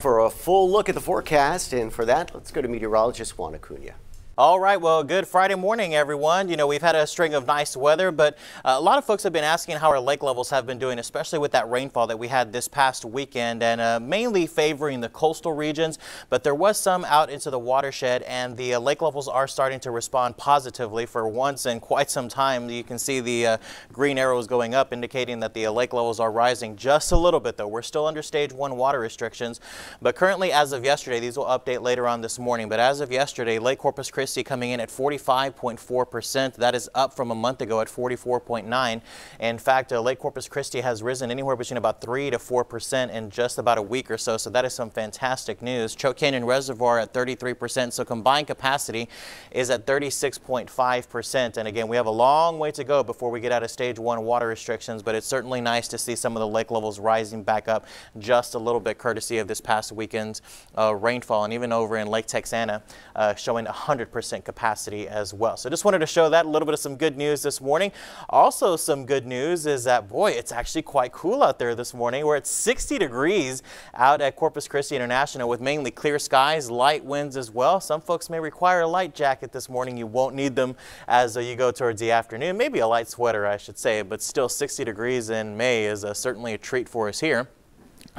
For a full look at the forecast, and for that, let's go to meteorologist Juan Acuna. All right, well, good Friday morning, everyone. You know, we've had a string of nice weather, but uh, a lot of folks have been asking how our lake levels have been doing, especially with that rainfall that we had this past weekend, and uh, mainly favoring the coastal regions. But there was some out into the watershed, and the uh, lake levels are starting to respond positively for once in quite some time. You can see the uh, green arrows going up, indicating that the uh, lake levels are rising just a little bit, though. We're still under stage one water restrictions, but currently, as of yesterday, these will update later on this morning, but as of yesterday, Lake Corpus Christi coming in at 45.4%. That is up from a month ago at 44.9. In fact, uh, Lake Corpus Christi has risen anywhere between about 3 to 4% in just about a week or so. So that is some fantastic news. Choke Canyon Reservoir at 33%. So combined capacity is at 36.5%. And again, we have a long way to go before we get out of stage one water restrictions, but it's certainly nice to see some of the lake levels rising back up just a little bit courtesy of this past weekend's uh, rainfall. And even over in Lake Texana uh, showing 100% percent capacity as well. So just wanted to show that a little bit of some good news this morning. Also some good news is that, boy, it's actually quite cool out there this morning. We're at 60 degrees out at Corpus Christi International with mainly clear skies, light winds as well. Some folks may require a light jacket this morning. You won't need them as uh, you go towards the afternoon. Maybe a light sweater, I should say, but still 60 degrees in May is uh, certainly a treat for us here.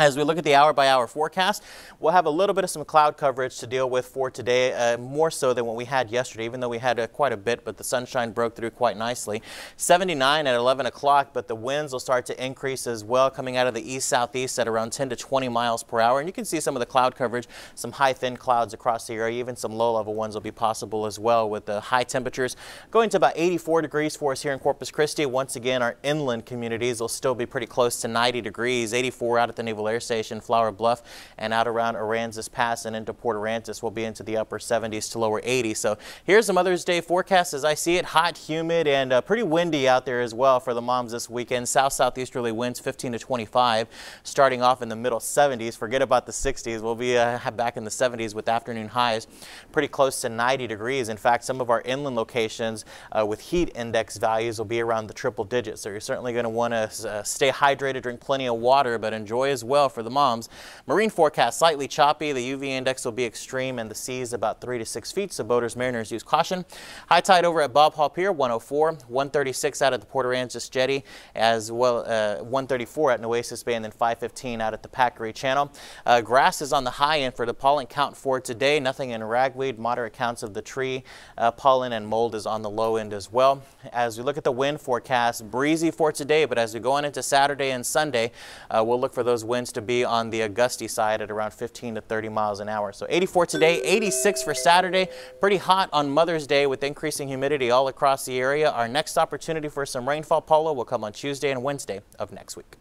As we look at the hour by hour forecast, we'll have a little bit of some cloud coverage to deal with for today, uh, more so than what we had yesterday, even though we had uh, quite a bit, but the sunshine broke through quite nicely. 79 at 11 o'clock, but the winds will start to increase as well, coming out of the east southeast at around 10 to 20 miles per hour. And you can see some of the cloud coverage, some high thin clouds across the area, even some low level ones will be possible as well with the high temperatures going to about 84 degrees for us here in Corpus Christi. Once again, our inland communities will still be pretty close to 90 degrees, 84 out at the Naval Naval Air Station, Flower Bluff, and out around Aransas Pass and into Port Aransas will be into the upper 70s to lower 80s. So here's the Mother's Day forecast as I see it. Hot, humid, and uh, pretty windy out there as well for the moms this weekend. South-southeasterly winds 15 to 25, starting off in the middle 70s. Forget about the 60s. We'll be uh, back in the 70s with afternoon highs pretty close to 90 degrees. In fact, some of our inland locations uh, with heat index values will be around the triple digits. So you're certainly going to want to uh, stay hydrated, drink plenty of water, but enjoy as well well for the moms. Marine forecast slightly choppy. The UV index will be extreme and the seas about 3 to 6 feet, so boaters, mariners use caution. High tide over at Bob Hall Pier 104, 136 out at the Port Aransas Jetty, as well uh, 134 at Nueces Bay, and then 515 out at the Packery Channel. Uh, grass is on the high end for the pollen count for today. Nothing in ragweed. Moderate counts of the tree uh, pollen and mold is on the low end as well. As we look at the wind forecast, breezy for today, but as we go on into Saturday and Sunday, uh, we'll look for those winds winds to be on the Augusta side at around 15 to 30 miles an hour. So 84 today, 86 for Saturday. Pretty hot on Mother's Day with increasing humidity all across the area. Our next opportunity for some rainfall, Paulo, will come on Tuesday and Wednesday of next week.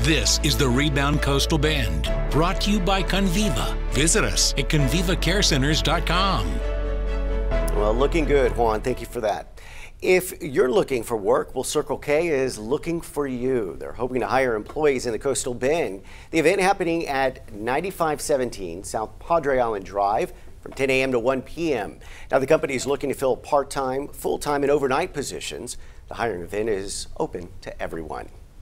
This is the Rebound Coastal Bend, brought to you by Conviva. Visit us at convivacarecenters.com. Well, looking good, Juan. Thank you for that. If you're looking for work, well, Circle K is looking for you. They're hoping to hire employees in the Coastal Bend. The event happening at 9517 South Padre Island Drive from 10 a.m. to 1 p.m. Now, the company is looking to fill part-time, full-time, and overnight positions. The hiring event is open to everyone.